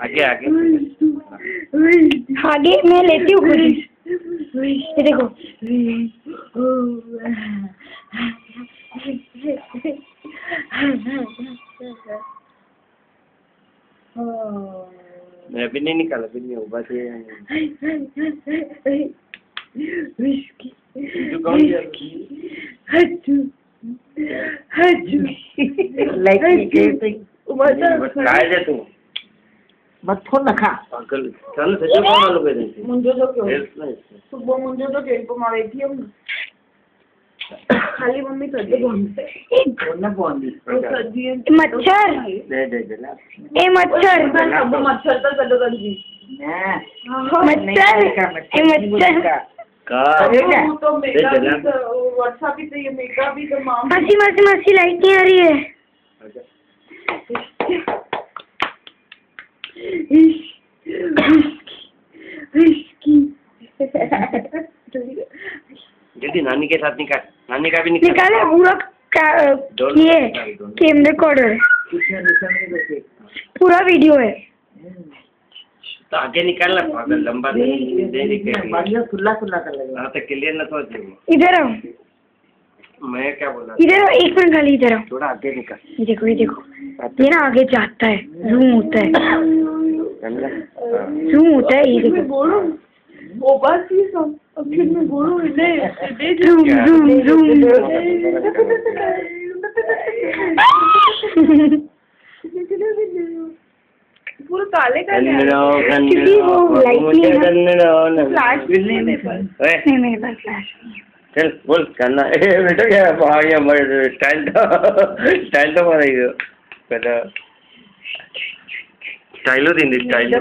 आगे आगे। आगे मैं लेती हूँ खुद ये देखो। मैं भी नहीं निकाला फिर मैं उबा थे जो कौन दिया? बस काय दे तू मथो नखा पागल चल सच्चो कौन वालों पे देते मुंहिंजो जो कयो? सुबुह मुंहिंजो जो कयो पोइ माँ वेठी हुयमि ख़ाली मम्मी थधि पवंदी कोन पवंदी मच्छर। दे दे दे ए मच्छर। सभु मच्छर तो त गॾु गॾिजी मच्छर। ए मच्छर। का तो भी तो वर्षा भी तो ये मेगा भी तो माम मासी मासी मासी लाइट नहीं आ रही है। जल्दी नानी के साथ निकाल नानी का भी निकाल। निकाले पूरा का- ये। गेम रिकॉर्डर पूरा वीडियो है। तो आगे निकालना पागल लंबा नहीं दे दे के बढ़िया खुला खुला कर लगे हाँ तो क्लियर ना तो चाहिए इधर आओ मैं क्या बोला इधर आओ एक मिनट खाली इधर आओ थोड़ा आगे निकाल ये देखो ये देखो ये ना आगे जाता है जूम होता है समझा हाँ। जूम होता है ये देखो बोलो वो बस ये सब अखिल में बोलो ले दे जूम जूम जूम पूरा काले का क्योंकि वो मुझे नहीं है। फ्लैश नहीं मेरे पास। नहीं फ्लैश नहीं है। चल बोल करना। ए बेटा क्या आ गया? हमारे स्टाइल तो स्टाइल तो मारा ही पहले स्टाइलो दिन स्टाइलो